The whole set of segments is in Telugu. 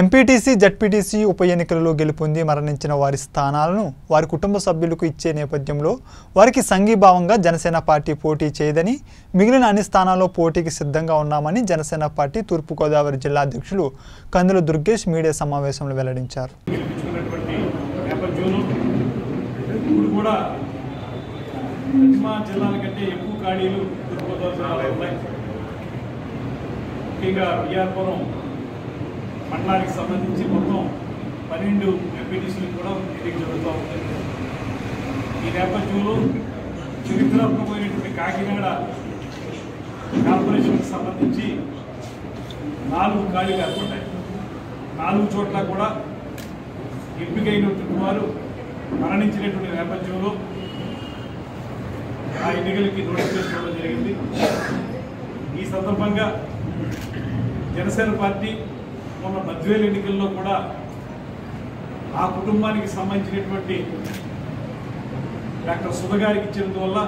ఎంపీటీసీ జడ్పీటీసీ ఉప ఎన్నికలలో గెలుపొంది మరణించిన వారి స్థానాలను వారి కుటుంబ సభ్యులకు ఇచ్చే నేపథ్యంలో వారికి సంఘీభావంగా జనసేన పార్టీ పోటీ చేయదని మిగిలిన అన్ని స్థానాల్లో పోటీకి సిద్ధంగా ఉన్నామని జనసేన పార్టీ తూర్పుగోదావరి జిల్లా అధ్యక్షులు కందుల దుర్గేష్ మీడియా సమావేశంలో వెల్లడించారు. ఎక్కువ మండలానికి సంబంధించి మొత్తం పన్నెండు ఎంపీటీసీలకు కూడా ఎన్నిక జరుగుతూ ఉంటుంది ఈ నేపథ్యంలో చరిత్రాత్మకమైనటువంటి కాకినాడ కార్పొరేషన్కి సంబంధించి నాలుగు ఖాళీలు ఏర్పడ్డాయి నాలుగు చోట్ల కూడా ఎంపికైనటువంటి వారు మరణించినటువంటి నేపథ్యంలో ఆ ఎన్నికలకి నోటిఫికేషన్ చేసుకోవడం జరిగింది. ఈ సందర్భంగా జనసేన పార్టీ మొన్న బద్వేలు ఎన్నికల్లో కూడా ఆ కుటుంబానికి సంబంధించినటువంటి డాక్టర్ సుధ గారికి ఇచ్చినందువల్ల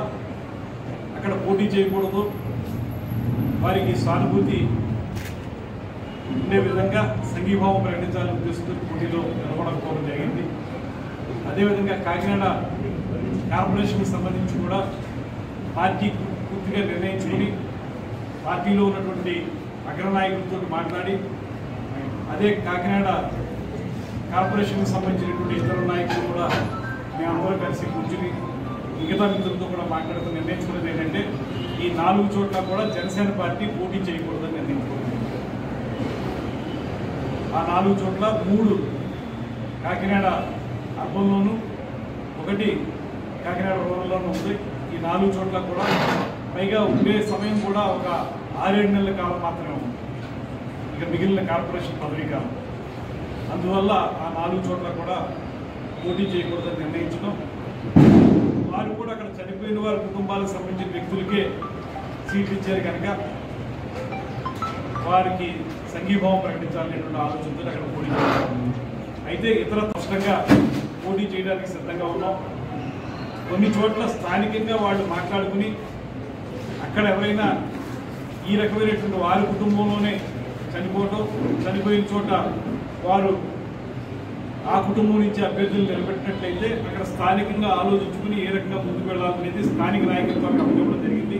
అక్కడ పోటీ చేయకూడదు. వారికి సానుభూతి ఉండే విధంగా సంఘీభావం ప్రకటించాలని ఉద్దేశంతో పోటీలో నిలబడకపోవడం జరిగింది. అదేవిధంగా కాకినాడ కార్పొరేషన్కి సంబంధించి కూడా పార్టీ పూర్తిగా నిర్ణయించుకుని పార్టీలో ఉన్నటువంటి అగ్రనాయకులతో మాట్లాడి అదే కాకినాడ కార్పొరేషన్కి సంబంధించినటువంటి ఇతర నాయకులు కూడా మేమందరం కలిసి కూర్చుని మిగతా మిత్రులతో కూడా మాట్లాడుతూ నిర్ణయించుకున్నది ఏంటంటే ఈ నాలుగు చోట్ల కూడా జనసేన పార్టీ పోటీ చేయకూడదని నిర్ణయించుకున్నది ఆ నాలుగు చోట్ల మూడు కాకినాడ అర్బంలోను ఒకటి కాకినాడ రూరల్లోనూ ఉంది. ఈ నాలుగు చోట్ల కూడా పైగా ఉండే సమయం కూడా ఒక ఆరేడు నెలల కాలం మాత్రమే ఉంది. ఇక మిగిలిన కార్పొరేషన్ పదవి కాదు అందువల్ల ఆ నాలుగు చోట్ల కూడా పోటీ చేయకూడదని నిర్ణయించడం. వారు కూడా అక్కడ చనిపోయిన వారి కుటుంబాలకు సంబంధించిన వ్యక్తులకే సీట్లు ఇచ్చారు కనుక వారికి సంఘీభావం ప్రకటించాలనేటువంటి ఆలోచనతో అక్కడ పోటీ అయితే ఇతర స్పష్టంగా పోటీ చేయడానికి సిద్ధంగా ఉన్నాం. కొన్ని చోట్ల స్థానికంగా వాళ్ళు మాట్లాడుకుని అక్కడ ఎవరైనా ఈ రకమైనటువంటి వారి కుటుంబంలోనే చనిపోవటం చనిపోయిన చోట వారు ఆ కుటుంబం నుంచి అభ్యర్థులు నిలబెట్టినట్లయితే అక్కడ స్థానికంగా ఆలోచించుకుని ఏ రకంగా ముందుకు వెళ్ళాలనేది స్థానిక నాయకత్వానికి అప్పగించడం జరిగింది.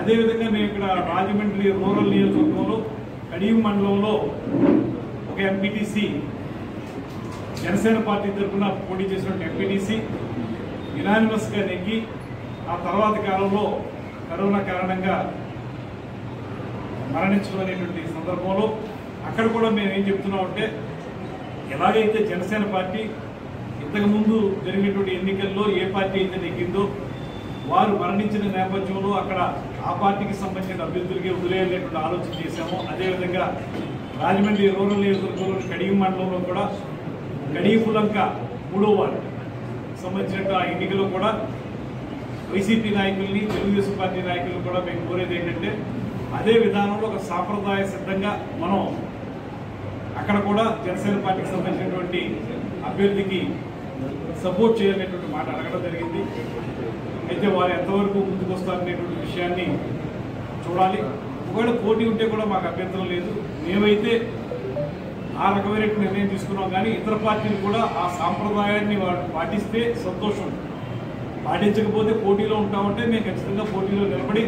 అదేవిధంగా మేము ఇక్కడ రాజమండ్రి రూరల్ నియోజకవర్గంలో కడియం మండలంలో ఒక ఎంపీటీసీ జనసేన పార్టీ తరఫున పోటీ చేసిన ఎంపీటీసీ యునానిమస్గా నెగ్గి ఆ తర్వాత కాలంలో కరోనా కారణంగా మరణించడం అనేటువంటి సందర్భంలో అక్కడ కూడా మేము ఏం చెప్తున్నామంటే ఎలాగైతే జనసేన పార్టీ ఇంతకుముందు జరిగినటువంటి ఎన్నికల్లో ఏ పార్టీ అయితే నెగ్గిందో వారు మరణించిన నేపథ్యంలో అక్కడ ఆ పార్టీకి సంబంధించిన అభ్యర్థులకి వదిలేయాలనేటువంటి ఆలోచన చేశాము అదేవిధంగా రాజమండ్రి రూరల్ నియోజకవర్గంలో కడియం మండలంలో కూడా కడియపులంక మూడో వార్డు సంబంధించిన ఆ ఎన్నికలో కూడా వైసీపీ నాయకుల్ని తెలుగుదేశం పార్టీ నాయకులు కూడా మేము కోరేది ఏంటంటే అదే విధానంలో ఒక సాంప్రదాయ సిద్ధంగా మనం అక్కడ కూడా జనసేన పార్టీకి సంబంధించినటువంటి అభ్యర్థికి సపోర్ట్ చేయాలనేటువంటి మాట అడగడం జరిగింది. అయితే వారు ఎంతవరకు ముందుకు వస్తారనేటువంటి విషయాన్ని చూడాలి. ఒకవేళ పోటీ ఉంటే కూడా మాకు అభ్యంతరం లేదు. మేమైతే ఆ రకమైనటువంటి నిర్ణయం తీసుకున్నాం కానీ ఇతర పార్టీలు కూడా ఆ సాంప్రదాయాన్ని పాటిస్తే సంతోషం. పాటించకపోతే పోటీలో ఉంటామంటే మేము ఖచ్చితంగా పోటీలో నిలబడి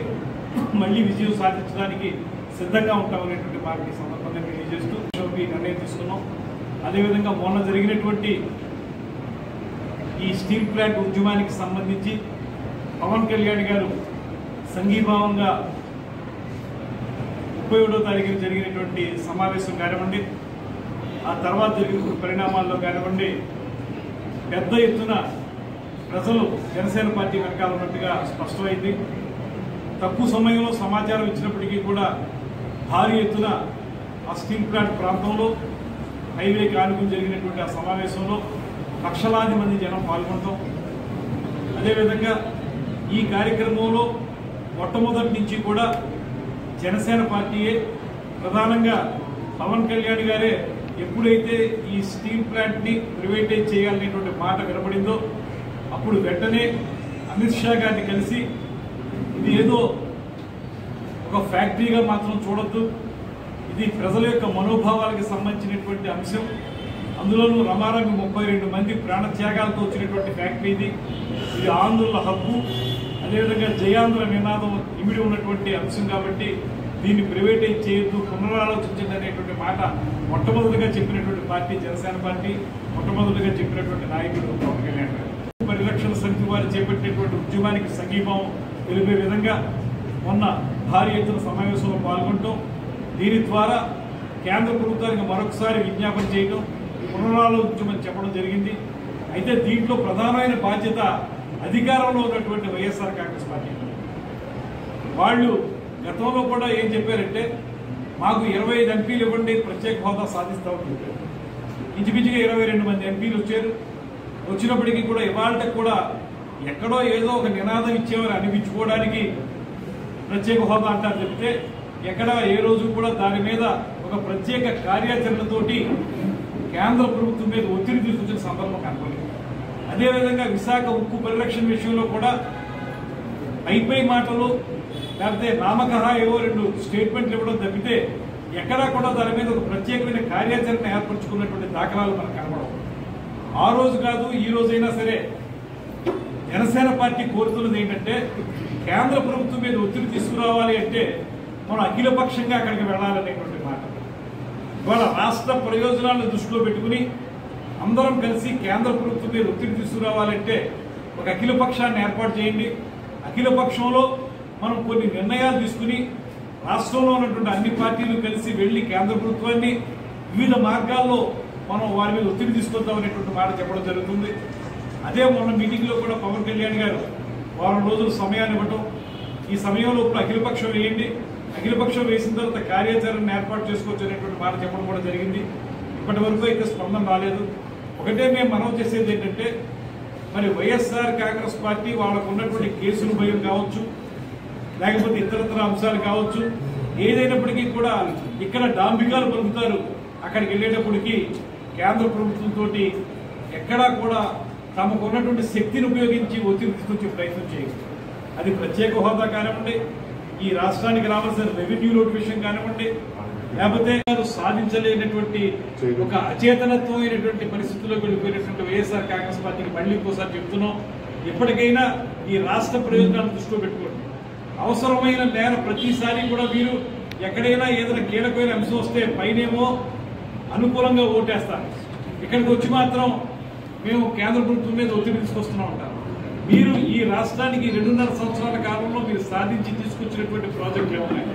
మళ్ళీ విజయం సాధించడానికి సిద్ధంగా ఉంటామనేటువంటి అనేటువంటి ఈ సందర్భంగా తెలియజేస్తూ ఈ నిర్ణయం తీసుకున్నాం. అదేవిధంగా మొన్న జరిగినటువంటి ఈ స్టీల్ ప్లాంట్ ఉద్యమానికి సంబంధించి పవన్ కళ్యాణ్ గారు సంఘీభావంగా ముప్పై ఏడో తారీఖున జరిగినటువంటి సమావేశం కానివ్వండి ఆ తర్వాత జరిగిన పరిణామాల్లో కానివ్వండి పెద్ద ఎత్తున ప్రజలు జనసేన పార్టీ వెనకాల ఉన్నట్టుగా స్పష్టమైంది. తక్కువ సమయంలో సమాచారం ఇచ్చినప్పటికీ కూడా భారీ ఎత్తున ఆ స్టీల్ ప్లాంట్ ప్రాంతంలో హైవేకి ఆనుకుని జరిగినటువంటి ఆ సమావేశంలో లక్షలాది మంది జనం పాల్గొనడం అదేవిధంగా ఈ కార్యక్రమంలో మొట్టమొదటి నుంచి కూడా జనసేన పార్టీయే ప్రధానంగా పవన్ కళ్యాణ్ గారే ఎప్పుడైతే ఈ స్టీల్ ప్లాంట్ని ప్రైవేటైజ్ చేయాలనేటువంటి మాట వినపడిందో అప్పుడు వెంటనే అమిత్ షా గారిని కలిసి ఇది ఏదో ఒక ఫ్యాక్టరీగా మాత్రం చూడొద్దు. ఇది ప్రజల యొక్క మనోభావాలకు సంబంధించినటువంటి అంశం. అందులోనూ రమారమి ముప్పై రెండు మంది ప్రాణత్యాగాలతో వచ్చినటువంటి ఫ్యాక్టరీ ఇది. ఇది ఆంధ్రుల హక్కు అదేవిధంగా జయాంధ్ర నినాదం ఇమిడి ఉన్నటువంటి అంశం కాబట్టి దీన్ని ప్రైవేటైజ్ చేయొద్దు పునరాలోచించండి అనేటువంటి మాట మొట్టమొదటిగా చెప్పినటువంటి పార్టీ జనసేన పార్టీ మొట్టమొదటిగా చెప్పినటువంటి నాయకుడు పవన్ కళ్యాణ్ గారు. పరిరక్షణ సమితి వారు చేపట్టినటువంటి ఉద్యమానికి సంఘీభావం తెలిపే విధంగా మొన్న భారీ ఎత్తున సమావేశంలో పాల్గొనటం దీని ద్వారా కేంద్ర ప్రభుత్వానికి మరొకసారి విజ్ఞాపన చేయడం పునరాలోచించమని చెప్పడం జరిగింది. అయితే దీంట్లో ప్రధానమైన బాధ్యత అధికారంలో ఉన్నటువంటి వైఎస్ఆర్ కాంగ్రెస్ పార్టీ. వాళ్ళు గతంలో కూడా ఏం చెప్పారంటే మాకు ఇరవై ఐదు ఎంపీలు ఇవ్వండి ప్రత్యేక హోదా సాధిస్తామని చెప్పారు. ఇంచుమించుగా ఇరవై రెండు మంది ఎంపీలు వచ్చారు. వచ్చినప్పటికీ కూడా ఇవాళకి కూడా ఎక్కడో ఏదో ఒక నినాదం ఇచ్చేవారు అనిపించుకోవడానికి ప్రత్యేక హోదా అంటారు చెప్తే ఎక్కడ ఏ రోజు కూడా దాని మీద ఒక ప్రత్యేక కార్యాచరణతోటి కేంద్ర ప్రభుత్వం మీద ఒత్తిడి తీసుకొచ్చిన సందర్భం కనపడలేదు అదేవిధంగా విశాఖ ఉక్కు పరిరక్షణ విషయంలో కూడా పైపై మాటలు లేకపోతే నామకహ ఏవో రెండు స్టేట్మెంట్లు ఇవ్వడం తప్పితే ఎక్కడా కూడా దాని మీద ఒక ప్రత్యేకమైన కార్యాచరణ ఏర్పరచుకున్నటువంటి దాఖలాలు మనకు కనబడవు. ఆ రోజు కాదు ఈ రోజైనా సరే జనసేన పార్టీ కోరుతున్నది ఏంటంటే కేంద్ర ప్రభుత్వం మీద ఒత్తిడి తీసుకురావాలి అంటే మనం అఖిలపక్షంగా అక్కడికి వెళ్ళాలనేటువంటి మాట. ఇవాళ రాష్ట్ర ప్రయోజనాలను దృష్టిలో పెట్టుకుని అందరం కలిసి కేంద్ర ప్రభుత్వం మీద ఒత్తిడి తీసుకురావాలంటే ఒక అఖిల పక్షాన్ని ఏర్పాటు చేయండి. అఖిల పక్షంలో మనం కొన్ని నిర్ణయాలు తీసుకుని రాష్ట్రంలో ఉన్నటువంటి అన్ని పార్టీలు కలిసి వెళ్ళి కేంద్ర ప్రభుత్వాన్ని వివిధ మార్గాల్లో మనం వారి మీద ఒత్తిడి తీసుకొద్దాం అనేటువంటి మాట చెప్పడం జరుగుతుంది. అదే మొన్న మీటింగ్లో కూడా పవన్ కళ్యాణ్ గారు వారం రోజులు సమయాన్ని ఇవ్వటం. ఈ సమయంలో ఇప్పుడు అఖిలపక్షం వేయండి. అఖిలపక్షం వేసిన తర్వాత కార్యాచరణ ఏర్పాటు చేసుకోవచ్చు అనేటువంటి మాట చెప్పడం కూడా జరిగింది. ఇప్పటి వరకు అయితే స్పందన రాలేదు. ఒకటే మేము మనం చేసేది ఏంటంటే మరి వైఎస్ఆర్ కాంగ్రెస్ పార్టీ వాళ్ళకు ఉన్నటువంటి కేసులు భయం కావచ్చు లేకపోతే ఇతరత్ర అంశాలు కావచ్చు. ఏదైనప్పటికీ కూడా ఇక్కడ డాంబికాలు పలుకుతారు. అక్కడికి వెళ్ళేటప్పటికి కేంద్ర ప్రభుత్వంతో ఎక్కడా కూడా తమకు ఉన్నటువంటి శక్తిని ఉపయోగించి ఒత్తిడి తీసుకొచ్చే ప్రయత్నం చేయరు అది ప్రత్యేక హోదా కానివ్వండి ఈ రాష్ట్రానికి రావాల్సిన రెవెన్యూ లోటు విషయం కానివ్వండి లేకపోతే వారు సాధించలేనటువంటి ఒక అచేతనత్వమైనటువంటి పరిస్థితుల్లోకి వెళ్ళిపోయినటువంటి వైఎస్ఆర్ కాంగ్రెస్ పార్టీకి మళ్ళీ ఇంకోసారి చెప్తున్నాం ఇప్పటికైనా ఈ రాష్ట్ర ప్రయోజనాలను దృష్టిలో పెట్టుకోండి. అవసరమైన నేర ప్రతిసారి కూడా మీరు ఎక్కడైనా ఏదైనా కీలకమైన అంశం వస్తే పైనేమో అనుకూలంగా ఓటేస్తారు. ఇక్కడికి వచ్చి మాత్రం మేము కేంద్ర ప్రభుత్వం మీద ఒత్తిడి తీసుకొస్తున్నా ఉంటాం. మీరు ఈ రాష్ట్రానికి రెండున్నర సంవత్సరాల కాలంలో మీరు సాధించి తీసుకొచ్చినటువంటి ప్రాజెక్టులు ఉన్నాయి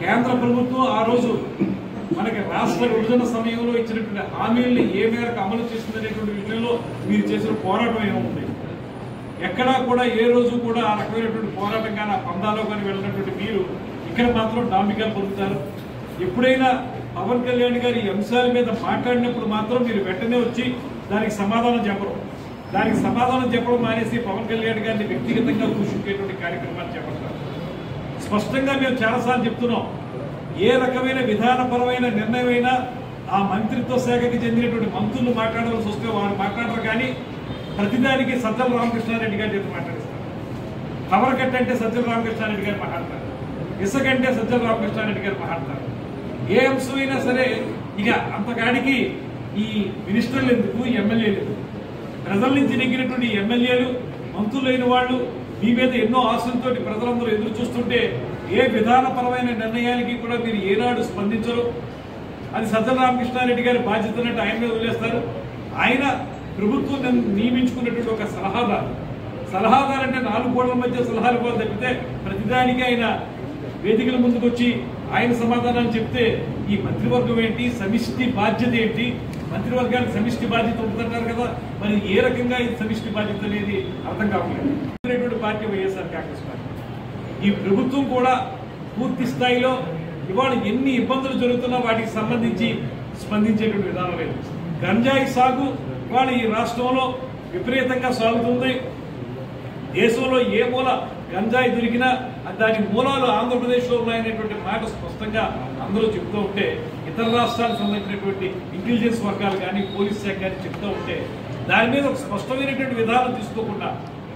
కేంద్ర ప్రభుత్వం ఆ రోజు మనకి రాష్ట్ర విభజన సమయంలో ఇచ్చినటువంటి హామీల్ని ఏ మేరకు అమలు చేసిందనేటువంటి విషయంలో మీరు చేసిన పోరాటం ఏముంది? ఎక్కడా కూడా ఏ రోజు కూడా ఆ రకమైనటువంటి పోరాటం కానీ ఆ పందాలో కానీ వెళ్ళినటువంటి మీరు ఇక్కడ మాత్రం డాంబికాలు పొందుతారు. ఎప్పుడైనా పవన్ కళ్యాణ్ గారి అంశాల మీద మాట్లాడినప్పుడు మాత్రం మీరు వెంటనే వచ్చి దానికి సమాధానం చెప్పరు దానికి సమాధానం చెప్పడం మానేసి పవన్ కళ్యాణ్ గారిని వ్యక్తిగతంగా దూషించేటువంటి కార్యక్రమాలు చేపడతారు స్పష్టంగా మేము చాలాసార్లు చెప్తున్నాం. ఏ రకమైన విధానపరమైన నిర్ణయం అయినా ఆ మంత్రిత్వ శాఖకి చెందినటువంటి మంత్రులు మాట్లాడాల్సి వస్తే వారు మాట్లాడరు కానీ ప్రతిదానికి సజ్జల రామకృష్ణారెడ్డి గారి చేత మాట్లాడిస్తారు. పవర్ అంటే సజ్జల రామకృష్ణారెడ్డి గారు మాట్లాడతారు. ఇసుక అంటే సజ్జల రామకృష్ణారెడ్డి గారు మాట్లాడతారు. ఏ అంశమైనా సరే ఇక అంతకాడికి ఈ మినిస్టర్లు ఎందుకు ఎమ్మెల్యేలు ఎందుకు? ప్రజల నుంచి నెగ్గినటువంటి ఎమ్మెల్యేలు మంత్రులైన వాళ్ళు మీ మీద ఎన్నో ఆశలతో ప్రజలందరూ ఎదురు చూస్తుంటే ఏ విధానపరమైన నిర్ణయానికి కూడా మీరు ఏనాడు స్పందించరు. అది సజ్జన రామకృష్ణారెడ్డి గారి బాధ్యత అన్నట్టు ఆయన మీద వదిలేస్తారు. ఆయన ప్రభుత్వం నియమించుకున్నటువంటి ఒక సలహాదారు. సలహాదారు అంటే నాలుగు గోడల మధ్య సలహాలు కూడా తప్పితే ప్రతిదానికి ఆయన వేదికల ముందుకు వచ్చి ఆయన సమాధానాలు చెప్తే ఈ మంత్రివర్గం ఏంటి సమిష్టి బాధ్యత ఏంటి మంత్రివర్గానికి సమిష్టి బాధ్యత ఉంటుందంటారు కదా మరి ఏ రకంగా ఇది సమిష్టి బాధ్యత అనేది అర్థం కావట్లేదు. Party YSR Congress party. ఈ ప్రభుత్వం కూడా పూర్తి స్థాయిలో ఇవాళ ఎన్ని ఇబ్బందులు జరుగుతున్నా వాటికి సంబంధించి స్పందించేటువంటి విధానం లేదు. గంజాయి సాగు ఇవాళ ఈ రాష్ట్రంలో విపరీతంగా సాగుతుంది. దేశంలో ఏ మూల గంజాయి దొరికినా దాని మూలాలు ఆంధ్రప్రదేశ్లో ఉన్నాయనేటువంటి మాట స్పష్టంగా అందరూ చెప్తూ ఉంటే ఇతర రాష్ట్రాలకు సంబంధించినటువంటి ఇంటెలిజెన్స్ వర్గాలు కానీ పోలీస్ శాఖ కానీ చెప్తూ ఉంటే దాని మీద ఒక స్పష్టమైనటువంటి విధానం తీసుకోకుండా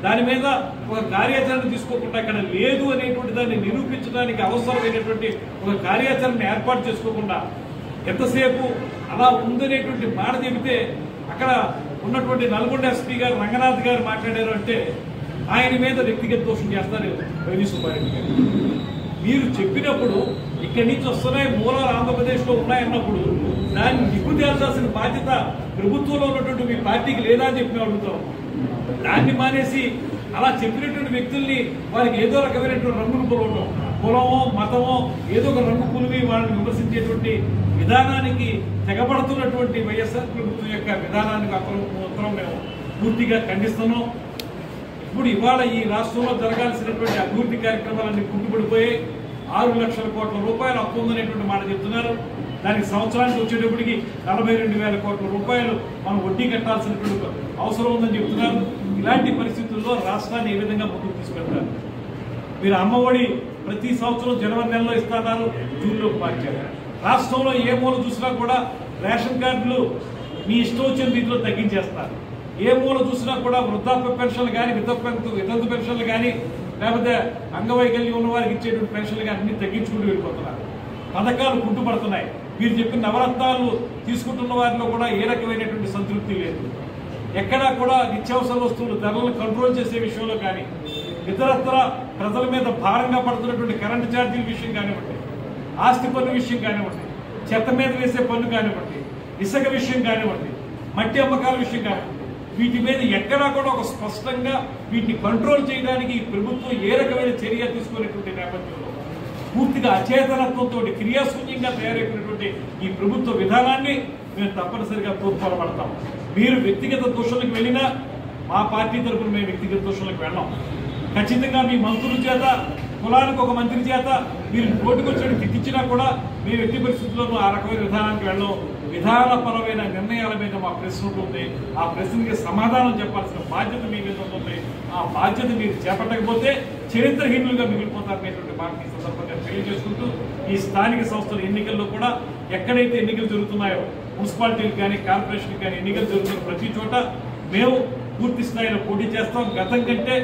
దాని మీద ఒక కార్యాచరణ తీసుకోకుండా అక్కడ లేదు అనేటువంటి దాన్ని నిరూపించడానికి అవసరమైనటువంటి ఒక కార్యాచరణ ఏర్పాటు చేసుకోకుండా ఎంతసేపు అలా ఉందనేటువంటి మాట చెబితే అక్కడ ఉన్నటువంటి నల్గొండ ఎస్పీ గారు రంగనాథ్ గారు మాట్లాడారు అంటే ఆయన మీద వ్యక్తిగత దోషం చేస్తారు రవి సుబ్బారెడ్డి గారు. మీరు చెప్పినప్పుడు ఇక్కడి నుంచి వస్తున్నాయి మూలాలు ఆంధ్రప్రదేశ్లో ఉన్నాయన్నప్పుడు దాన్ని నిప్పు తేల్చాల్సిన బాధ్యత ప్రభుత్వంలో ఉన్నటువంటి మీ పార్టీకి లేదా అని చెప్పి అడుగుతాం. దాన్ని మానేసి అలా చెప్పినటువంటి వ్యక్తుల్ని వారికి ఏదో రకమైనటువంటి రంగులు పొలవటం కులమో మతమో ఏదో ఒక రంగు పులివి వాళ్ళని విమర్శించేటువంటి విధానానికి తెగబడుతున్నటువంటి వైఎస్ఆర్ ప్రభుత్వం యొక్క విధానానికి అక్కడ మాత్రం మేము పూర్తిగా ఖండిస్తున్నాం. ఇప్పుడు ఇవాళ ఈ రాష్ట్రంలో జరగాల్సినటువంటి అభివృద్ధి కార్యక్రమాలన్నీ కుంటుపడిపోయి ఆరు లక్షల కోట్ల రూపాయలు అప్పు ఉందనేటువంటి మాట చెప్తున్నారు. దానికి సంవత్సరానికి వచ్చేటప్పటికి నలభై రెండు వేల కోట్ల రూపాయలు మనం వడ్డీ కట్టాల్సినటువంటి అవసరం ఉందని చెప్తున్నారు. ఇలాంటి పరిస్థితుల్లో రాష్ట్రాన్ని ఏ విధంగా ముందుకు తీసుకెళ్తారు? మీరు అమ్మఒడి ప్రతి సంవత్సరం జనవరి నెలలో ఇస్తున్నారు జూన్లో మార్చారు రాష్ట్రంలో ఏ మూల చూసినా కూడా రేషన్ కార్డులు మీ ఇష్టం వచ్చిన రీతిలో తగ్గించేస్తారు. ఏ మూల చూసినా కూడా వృద్ధాప్య పెన్షన్లు కానీ వితంతు వితంతు పెన్షన్లు కానీ లేకపోతే అంగవైకల్యం ఉన్న వారికి ఇచ్చేటువంటి పెన్షన్లు కానీ అన్ని తగ్గించుకుంటూ వెళ్ళిపోతున్నారు. పథకాలు కుంటుపడుతున్నాయి. మీరు చెప్పిన నవరత్నాలు తీసుకుంటున్న వారిలో కూడా ఏ రకమైనటువంటి సంతృప్తి లేదు. ఎక్కడా కూడా నిత్యావసర వస్తువులు ధరలను కంట్రోల్ చేసే విషయంలో కానీ ఇతరత్ర ప్రజల మీద భారంగా పడుతున్నటువంటి కరెంటు ఛార్జీల విషయం కానివ్వండి ఆస్తి పన్ను విషయం కానివ్వండి చెత్త మీద వేసే పన్ను కానివ్వండి ఇసుక విషయం కానివ్వండి మట్టి అమ్మకాల విషయం కానివ్వండి వీటి మీద ఎక్కడా కూడా ఒక స్పష్టంగా వీటిని కంట్రోల్ చేయడానికి ఈ ప్రభుత్వం ఏ రకమైన చర్య తీసుకునేటువంటి నేపథ్యంలో పూర్తిగా అచేతనత్వంతో క్రియాశూన్యంగా తయారైనటువంటి ఈ ప్రభుత్వ విధానాన్ని మేము తప్పనిసరిగా తూర్పాలపడతాం మీరు వ్యక్తిగత దోషులకు వెళ్ళినా మా పార్టీ తరఫున మేము వ్యక్తిగత దోషులకు వెళ్ళాం. ఖచ్చితంగా మీ మంత్రుల చేత కులానికి ఒక మంత్రి చేత మీరు నోటికొచ్చిన తిట్టించినా కూడా మేము ఎట్టి పరిస్థితుల్లోనూ ఆ రకమైన విధానానికి వెళ్ళడం విధానపరమైన నిర్ణయాల మీద మా ప్రశ్న ఉంటుంది ఆ ప్రశ్నకి సమాధానం చెప్పాల్సిన బాధ్యత మీ మీద ఉంటుంది ఆ బాధ్యత మీరు చేపట్టకపోతే చరిత్రహీనులుగా మిగిలిపోతారనేటువంటి మాట ఈ సందర్భంగా తెలియజేసుకుంటూ ఈ స్థానిక సంస్థల ఎన్నికల్లో కూడా ఎక్కడైతే ఎన్నికలు జరుగుతున్నాయో మున్సిపాలిటీలు కానీ కార్పొరేషన్కి కానీ ఎన్నికలు జరుగుతున్న ప్రతి చోట మేము పూర్తి స్థాయిలో పోటీ చేస్తాం. గతం కంటే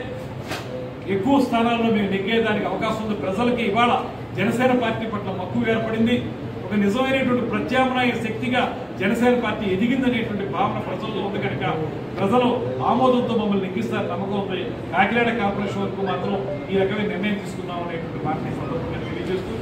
ఎక్కువ స్థానాల్లో మేము నెగ్గేదానికి అవకాశం ఉంది. ప్రజలకి ఇవాళ జనసేన పార్టీ పట్ల మక్కువ ఏర్పడింది. ఒక నిజమైనటువంటి ప్రత్యామ్నాయ శక్తిగా జనసేన పార్టీ ఎదిగిందనేటువంటి భావన ప్రజల్లో ఉంది కనుక ప్రజలు ఆమోదంతో మమ్మల్ని నెగ్గిస్తారు నమ్మకం ఉంది. కాకినాడ కార్పొరేషన్ వరకు మాత్రం ఈ రకమైన నిర్ణయం తీసుకున్నాం అనేటువంటి పార్టీ సందర్భంగా తెలియజేస్తూ